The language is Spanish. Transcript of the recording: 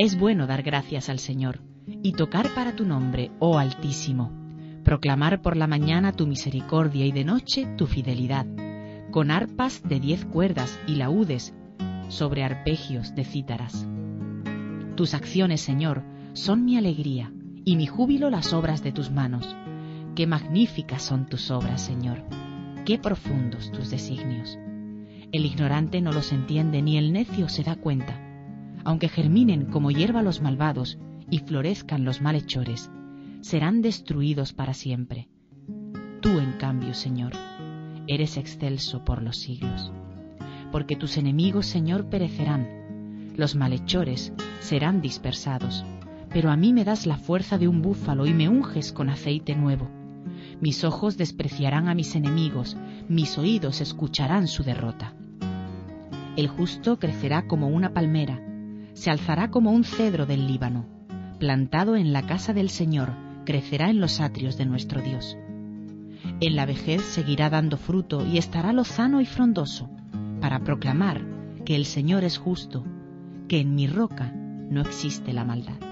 Es bueno dar gracias al Señor y tocar para tu nombre, oh Altísimo, proclamar por la mañana tu misericordia y de noche tu fidelidad, con arpas de diez cuerdas y laúdes sobre arpegios de cítaras. Tus acciones, Señor, son mi alegría y mi júbilo las obras de tus manos. Qué magníficas son tus obras, Señor, qué profundos tus designios. El ignorante no los entiende ni el necio se da cuenta. Aunque germinen como hierba los malvados y florezcan los malhechores, serán destruidos para siempre. Tú, en cambio, Señor, eres excelso por los siglos. Porque tus enemigos, Señor, perecerán, los malhechores serán dispersados, pero a mí me das la fuerza de un búfalo y me unges con aceite nuevo. Mis ojos despreciarán a mis enemigos, mis oídos escucharán su derrota. El justo crecerá como una palmera, se alzará como un cedro del Líbano, plantado en la casa del Señor, crecerá en los atrios de nuestro Dios. En la vejez seguirá dando fruto y estará lozano y frondoso, para proclamar que el Señor es justo, que en mi roca no existe la maldad.